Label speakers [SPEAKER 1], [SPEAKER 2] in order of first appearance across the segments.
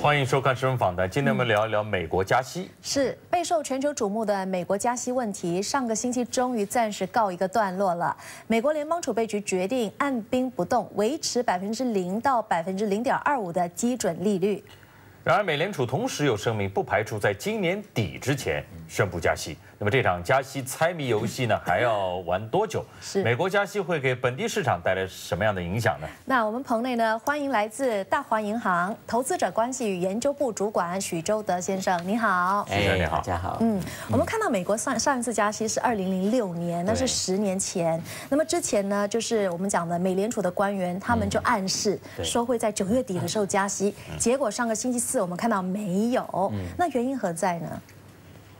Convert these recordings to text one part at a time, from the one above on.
[SPEAKER 1] 欢迎收看《新闻访谈》。今天我们聊一聊美国加息。
[SPEAKER 2] 是备受全球瞩目的美国加息问题，上个星期终于暂时告一个段落了。美国联邦储备局决定按兵不动，维持百分之零到百分之零点二五的基准利率。
[SPEAKER 1] 然而，美联储同时有声明，不排除在今年底之前宣布加息。那么这场加息猜谜游戏呢，还要玩多久？
[SPEAKER 2] 是
[SPEAKER 1] 美国加息会给本地市场带来什么样的影响呢？
[SPEAKER 2] 那我们棚内呢，欢迎来自大华银行投资者关系与研究部主管许周德先生，你好。
[SPEAKER 1] 先生你好
[SPEAKER 3] 大家好。
[SPEAKER 2] 嗯，我们看到美国上上一次加息是二零零六年，那是
[SPEAKER 3] 对
[SPEAKER 2] 十年前。那么之前呢，就是我们讲的美联储的官员，他们就暗示说会在九月底的时候加息，结果上个星期四我们看到没有，那原因何在呢？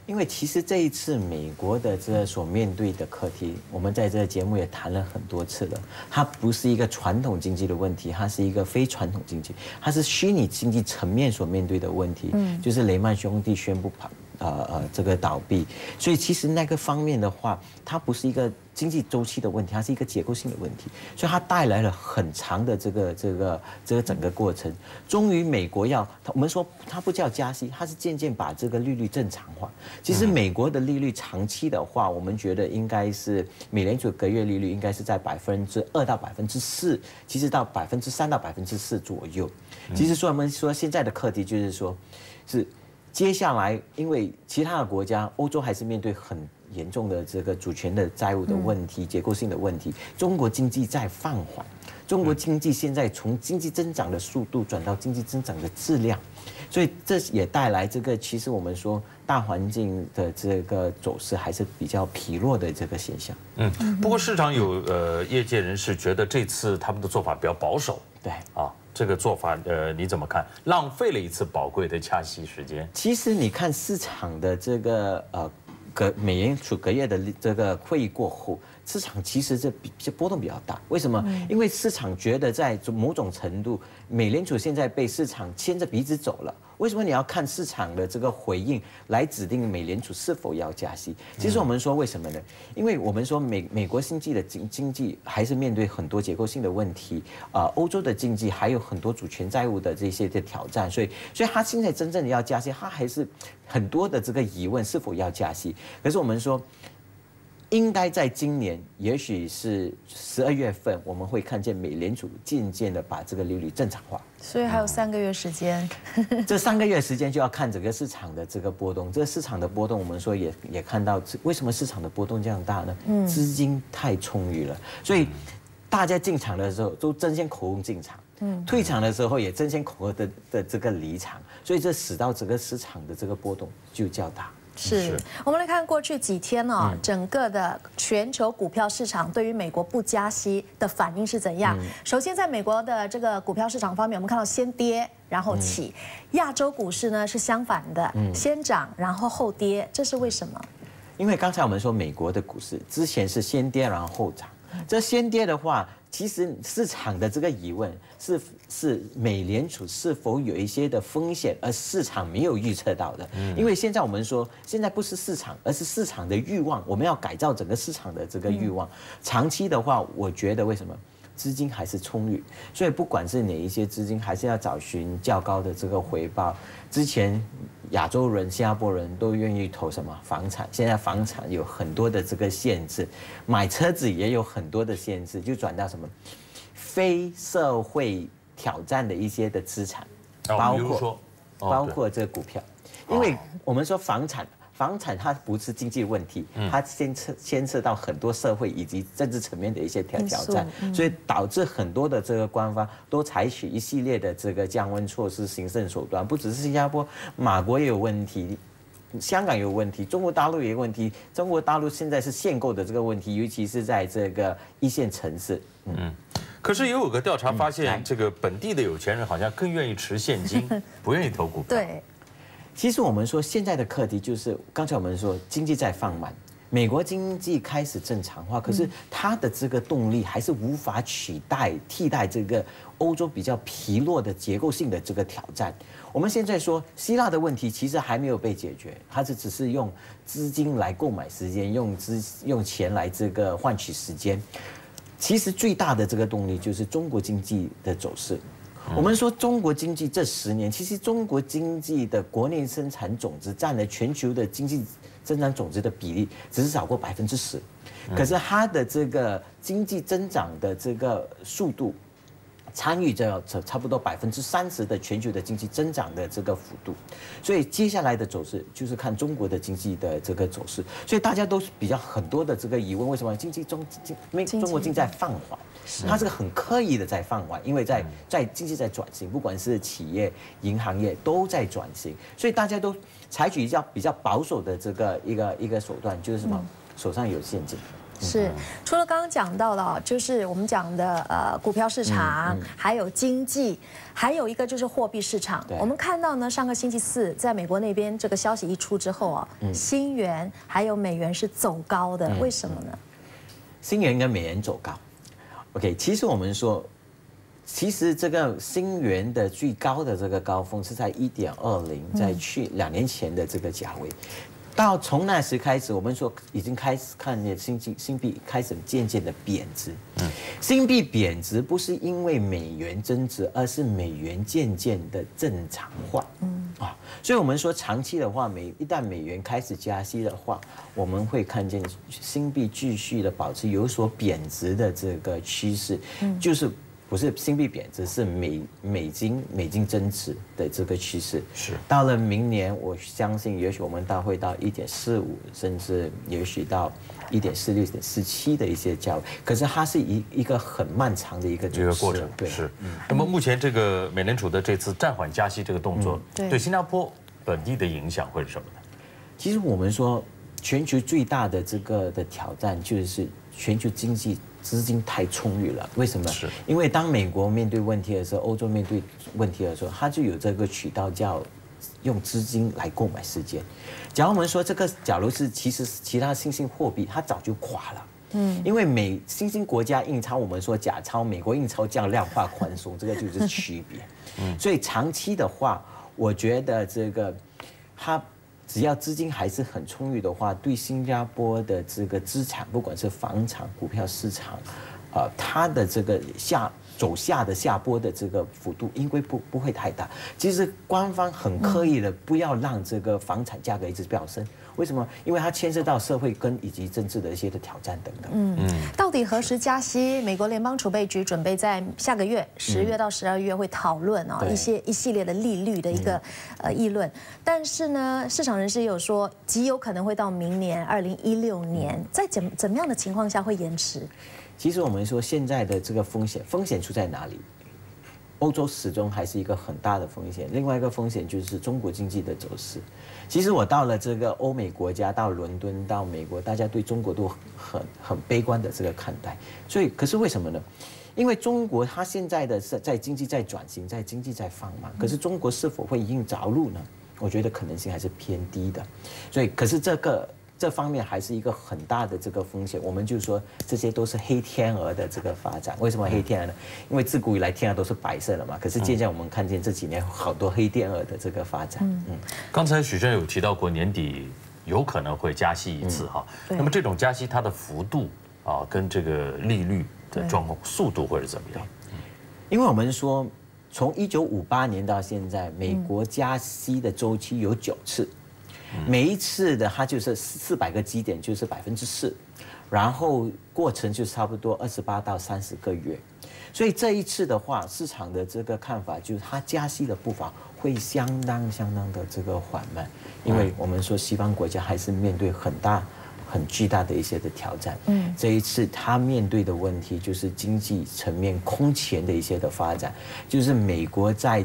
[SPEAKER 3] 因为其实这一次美国的这所面对的课题，我们在这个节目也谈了很多次了。它不是一个传统经济的问题，它是一个非传统经济，它是虚拟经济层面所面对的问题。嗯，就是雷曼兄弟宣布跑呃呃这个倒闭，所以其实那个方面的话，它不是一个经济周期的问题，它是一个结构性的问题，所以它带来了很长的这个这个这个整个过程。终于美国要，我们说它不叫加息，它是渐渐把这个利率正常化。其实美国的利率长期的话，我们觉得应该是美联储隔月利率应该是在百分之二到百分之四，其实到百分之三到百分之四左右。其实说我们说现在的课题就是说，是接下来因为其他的国家，欧洲还是面对很严重的这个主权的债务的问题、结构性的问题，中国经济在放缓。中国经济现在从经济增长的速度转到经济增长的质量，所以这也带来这个其实我们说大环境的这个走势还是比较疲弱的这个现象。
[SPEAKER 1] 嗯，不过市场有呃业界人士觉得这次他们的做法比较保守
[SPEAKER 3] 对，
[SPEAKER 1] 啊，这个做法呃你怎么看？浪费了一次宝贵的加息时间。
[SPEAKER 3] 其实你看市场的这个呃隔美联储隔夜的这个会议过后，市场其实这比这波动比较大。为什么？因为市场觉得在某种程度，美联储现在被市场牵着鼻子走了。为什么你要看市场的这个回应来指定美联储是否要加息？其实我们说为什么呢？因为我们说美美国经济的经经济还是面对很多结构性的问题，啊、欧洲的经济还有很多主权债务的这些的挑战，所以所以它现在真正的要加息，它还是很多的这个疑问是否要加息？可是我们说。应该在今年，也许是十二月份，我们会看见美联储渐渐的把这个利率正常化。
[SPEAKER 2] 所以还有三个月时间。
[SPEAKER 3] 这三个月时间就要看整个市场的这个波动。这个市场的波动，我们说也也看到，为什么市场的波动这样大呢？嗯资金太充裕了，所以大家进场的时候都争先恐后进场，嗯退场的时候也争先恐后的的这个离场，所以这使到整个市场的这个波动就较大。
[SPEAKER 2] 是。
[SPEAKER 1] 是。
[SPEAKER 2] 我们来看过去几天哦，整个的全球股票市场对于美国不加息的反应是怎样？首先，在美国的这个股票市场方面，我们看到先跌然后起，亚洲股市呢是相反的，先涨然后后跌，这是为什么？
[SPEAKER 3] 因为刚才我们说美国的股市之前是先跌然后后涨，这先跌的话，其实市场的这个疑问是是美联储是否有一些的风险，而市场没有预测到的。因为现在我们说，现在不是市场，而是市场的欲望，我们要改造整个市场的这个欲望。长期的话，我觉得为什么？资金还是充裕，所以不管是哪一些资金，还是要找寻较高的这个回报。之前亚洲人、新加坡人都愿意投什么房产，现在房产有很多的这个限制，买车子也有很多的限制，就转到什么非社会挑战的一些的资产，
[SPEAKER 1] 包括
[SPEAKER 3] 包括这个股票，因为我们说房产。房产它不是经济问题，它牵涉牵涉到很多社会以及政治层面的一些挑挑战，
[SPEAKER 2] 嗯
[SPEAKER 3] 所以导致很多的这个官方都采取一系列的这个降温措施、行政手段，不只是新加坡，马国也有问题。香港有问题，中国大陆也有问题。中国大陆现在是限购的这个问题，尤其是在这个一线城市。嗯，
[SPEAKER 1] 可是也有个调查发现
[SPEAKER 3] 来，
[SPEAKER 1] 这个本地的有钱人好像更愿意持现金，不愿意投股票。
[SPEAKER 2] 对，
[SPEAKER 3] 其实我们说现在的课题就是，刚才我们说经济在放慢，美国经济开始正常化，可是它的这个动力还是无法取代替代这个欧洲比较疲弱的结构性的这个挑战。我们现在说希腊的问题其实还没有被解决，它是只是用资金来购买时间，用资用钱来这个换取时间。其实最大的这个动力就是中国经济的走势。我们说中国经济这十年，其实中国经济的国内生产总值占了全球的经济增长总值的比例，只是少过百分之十，可是它的这个经济增长的这个速度。参与着差差不多百分之三十的全球的经济增长的这个幅度，所以接下来的走势就是看中国的经济的这个走势。所以大家都是比较很多的这个疑问：为什么经济中经没中国经济在放缓？它这个很刻意的在放缓，因为在在经济在转型，不管是企业、银行业都在转型，所以大家都采取一较比较保守的这个一个一个手段，就是什么手上有现金。
[SPEAKER 2] 是，除了刚刚讲到了，就是我们讲的呃股票市场，还有经济，还有一个就是货币市场。我们看到呢，上个星期四在美国那边这个消息一出之后啊，新元还有美元是走高的，为什么呢？
[SPEAKER 3] 新元跟美元走高，OK，其实我们说，其实这个新元的最高的这个高峰是在一点二零，在去两年前的这个价位。到从那时开始，我们说已经开始看见新币新币开始渐渐的贬值。嗯，新币贬值不是因为美元增值，而是美元渐渐的正常化。嗯啊，所以我们说长期的话，美一旦美元开始加息的话，我们会看见新币继续的保持有所贬值的这个趋势。嗯，就是。不是新币贬值，是美美金美金增值的这个趋势。
[SPEAKER 1] 是
[SPEAKER 3] 到了明年，我相信也许我们到会到一点四五，甚至也许到一点四六、点四七的一些价位。可是它是一一个很漫长的一个
[SPEAKER 1] 一个过程。对，是。那么目前这个美联储的这次暂缓加息这个动作，对新加坡本地的影响会是什么呢？
[SPEAKER 3] 其实我们说，全球最大的这个的挑战就是全球经济。资金太充裕了，为什么？是因为当美国面对问题的时候，欧洲面对问题的时候，它就有这个渠道叫用资金来购买时间。假如我们说这个，假如是其实其他新兴货币，它早就垮了。嗯，因为美新兴国家印钞，我们说假钞，美国印钞叫量化宽松，这个就是区别。嗯，所以长期的话，我觉得这个它。只要资金还是很充裕的话，对新加坡的这个资产，不管是房产、股票市场，呃，它的这个下走下的下波的这个幅度，应该不不会太大。其实官方很刻意的不要让这个房产价格一直飙升。为什么？因为它牵涉到社会跟以及政治的一些的挑战等等。嗯
[SPEAKER 2] 嗯。到底何时加息？美国联邦储备局准备在下个月十月到十二月会讨论啊一些一系列的利率的一个呃议论。但是呢，市场人士也有说，极有可能会到明年二零一六年，在怎怎么样的情况下会延迟？
[SPEAKER 3] 其实我们说现在的这个风险，风险出在哪里？欧洲始终还是一个很大的风险。另外一个风险就是中国经济的走势。其实我到了这个欧美国家，到伦敦，到美国，大家对中国都很很悲观的这个看待。所以，可是为什么呢？因为中国它现在的是在经济在转型，在经济在放慢。可是中国是否会硬着陆呢？我觉得可能性还是偏低的。所以，可是这个。这方面还是一个很大的这个风险，我们就说这些都是黑天鹅的这个发展。为什么黑天鹅呢？因为自古以来天鹅都是白色的嘛。可是渐渐我们看见这几年好多黑天鹅的这个发展。
[SPEAKER 1] 嗯，刚才许生有提到过年底有可能会加息一次哈。那么这种加息它的幅度啊，跟这个利率的状况速度会是怎么样？
[SPEAKER 3] 因为我们说从一九五八年到现在，美国加息的周期有九次。每一次的它就是四百个基点，就是百分之四，然后过程就差不多二十八到三十个月，所以这一次的话，市场的这个看法就是它加息的步伐会相当相当的这个缓慢，因为我们说西方国家还是面对很大很巨大的一些的挑战。嗯，这一次它面对的问题就是经济层面空前的一些的发展，就是美国在。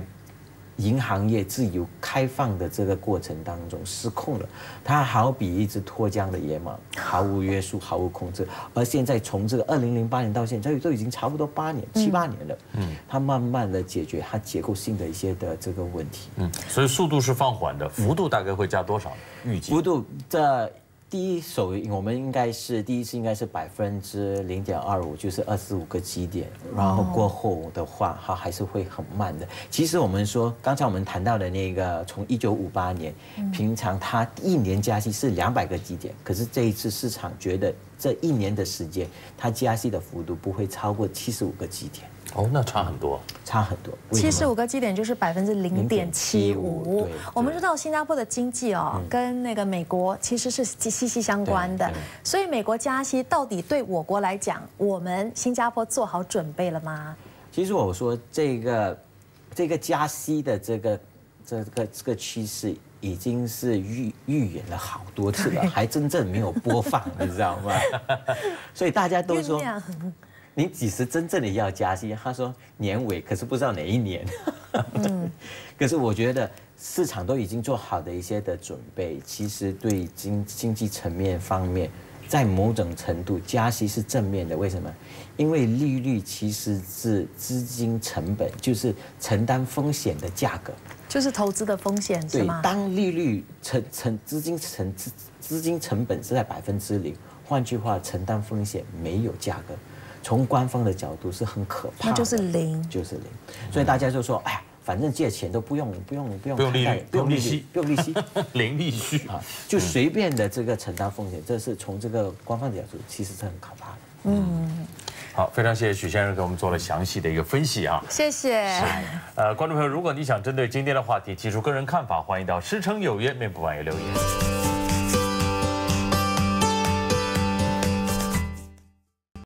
[SPEAKER 3] 银行业自由开放的这个过程当中失控了，它好比一只脱缰的野马，毫无约束，毫无控制。而现在从这个二零零八年到现在，都已经差不多八年、七八年了。嗯，它慢慢的解决它结构性的一些的这个问题。嗯，
[SPEAKER 1] 所以速度是放缓的，幅度大概会加多少？预计
[SPEAKER 3] 幅度在。第一首，我们应该是第一次，应该是百分之零点二五，就是二十五个基点。然后过后的话，它还是会很慢的。其实我们说，刚才我们谈到的那个，从一九五八年，平常它一年加息是两百个基点，可是这一次市场觉得这一年的时间，它加息的幅度不会超过七十五个基点。
[SPEAKER 1] 哦，那差很多。
[SPEAKER 3] 差很多。
[SPEAKER 2] 七十五个基点就是百分之零点七五。我们知道新加坡的经济哦，跟那个美国其实是息息相关的所以美国加息到底对我国来讲，我们新加坡做好准备了吗？
[SPEAKER 3] 其实我说这个这个加息的这个这个这个趋势已经是预预演了好多次了，还真正没有播放，你知道吗？所以大家都说你几时真正的要加息？他说年尾，可是不知道哪一年。嗯，可是我觉得市场都已经做好的一些的准备，其实对经经济层面方面，在某种程度加息是正面的。为什么？因为利率其实是资金成本，就是承担风险的价格。
[SPEAKER 2] 就是投资的风险是
[SPEAKER 3] 对
[SPEAKER 2] 吗，？
[SPEAKER 3] 当利率成成资金成资资金成本是在百分之零，换句话，承担风险没有价格，从官方的角度是很可怕的，
[SPEAKER 2] 那就是零
[SPEAKER 3] 就是零。所以大家就说，哎呀，反正借钱都不用不用不用
[SPEAKER 1] 不用利率
[SPEAKER 3] 看待
[SPEAKER 1] 不用利息
[SPEAKER 3] 不用利息
[SPEAKER 1] 零利息
[SPEAKER 3] 啊，就随便的这个承担风险，这是从这个官方的角度其实是很可怕的。
[SPEAKER 1] 嗯好，非常谢谢许先生给我们做了详细的一个分析啊。
[SPEAKER 2] 谢谢。
[SPEAKER 1] 呃，观众朋友，如果你想针对今天的话题提出个人看法，欢迎到《师承有约》面部网页留言。